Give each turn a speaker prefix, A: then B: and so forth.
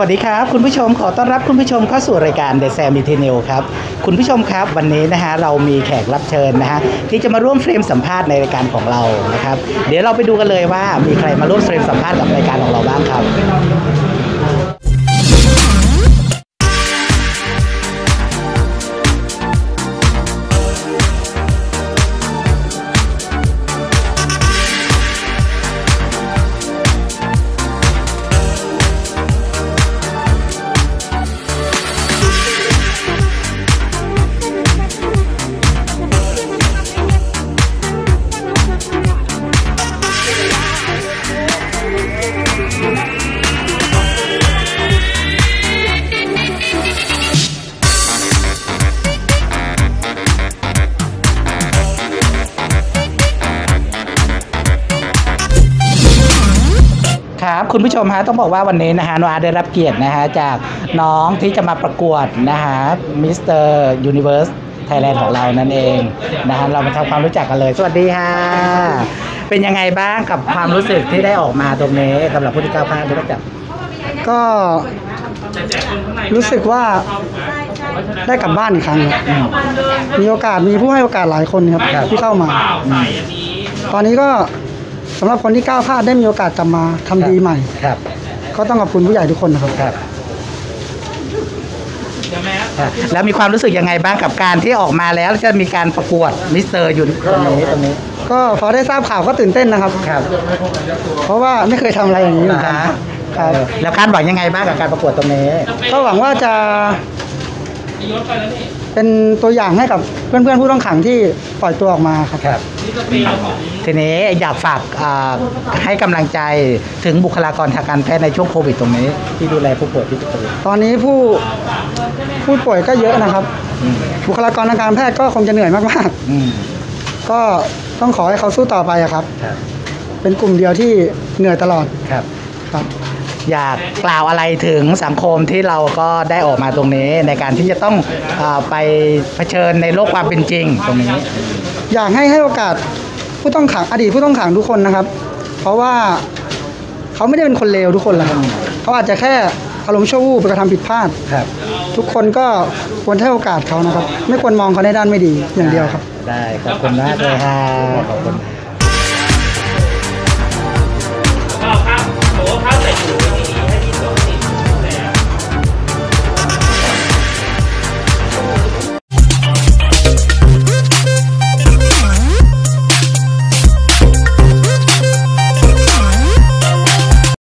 A: วัสดีครับ คุณผู้ชมขอต้อนรับคุณผู้ชมเข้าสู่รายการ The Sam i t i n e l ครับ คุณผู้ชมครับวันนี้นะฮะเรามีแขกรับเชิญนะฮะที่จะมาร่วมเฟรมสัมภาษณ์ในรายการของเรานะครับ เดี๋ยวเราไปดูกันเลยว่ามีใครมาร่วมเฟรมสัมภาษณ์กับรายการของเราบ้างครับ ครับคุณผู้ชมฮะต้องบอกว่าวันนี้นะฮะโนอาได้รับเกียรตินะฮะจากน้องที่จะมาประกวดนะฮะมิสเตอร์ยูนิเว s ร์สไทยแลนด์ของเรานั่นเองนะฮะเรามาทำความรู้จักกันเลย สวัสดีค่ะ เป็นยังไงบ้างกับความรู้สึกที่ได้ออกมาตรงนี้สำหรับผู้ที่ก้าวพลาดที่รู้จัก
B: ก็รู้สึกว่าได้กลับบ้านอีกครั้งครับมีโอกาสมีผู้ให้โอกาสหลายคนครับที่เข้ามา ตอนนี้ก็ สำหรับคนที่ก้าวพลาดได้มีโอกาสกลับมาทำดีใหม่
A: ครับ
B: ก็ต้องขอบคุณผู้ใหญ่ทุกคนนะครับ
A: ครับครับแล้วมีความรู้สึกยังไงบ้างกับการที่ออกมาแล้วจะมีการประกวด Mister Uni ตรงนี้ตรงนี้
B: ก็พอได้ทราบข่าวก็ตื่นเต้นนะครับ
A: ครับ
B: เพราะว่าไม่เคยทำอะไรอย่างนี้เหมือนกัน
A: อ่าฮะ
B: ครับ
A: แล้วคาดหวังยังไงบ้างกับการประกวดตรงนี้
B: ก็หวังว่าจะ เป็นตัวอย่างให้กับเพื่อนๆผู้ต้องขังที่ปล่อยตัวออกมาครับ
A: ครับ ทีนี้อยากฝากอ่าให้กำลังใจถึงบุคลากรทางการแพทย์ในช่วงโควิดตรงนี้ ที่ดูแลผู้ป่วยที่ติดโควิด
B: ตอนนี้ผู้ผู้ป่วยก็เยอะนะครับ
A: อืม
B: บุคลากรทางการแพทย์ก็คงจะเหนื่อยมาก
A: อืม
B: ๆ ก็ต้องขอให้เขาสู้ต่อไปอะครับ
A: ครับ
B: เป็นกลุ่มเดียวที่เหนื่อยตลอด
A: ครับ
B: ครับ
A: อยากกล่าวอะไรถึงสังคมที่เราก็ได้ออกมาตรงนี้ในการที่จะต้องอาไปเผชิญในโลกความเป็นจริงตรงนี้
B: อยากให้ให้โอกาสผู้ต้องขังอดีตผู้ต้องขังทุกคนนะครับ เพราะว่าเขาไม่ได้เป็นคนเลวทุกคนหรอกครับเขาอาจจะแค่อารมณ์ชั่ววูบไปกระทำผิดพลาด
A: ครับ
B: ทุกคนก็ควรให้โอกาสเขานะครับ ไม่ควรมองเขาในด้านไม่ดีอย่างเดียวครับ
A: ได้ขอบคุณมากเลยค่ะขอบคุณ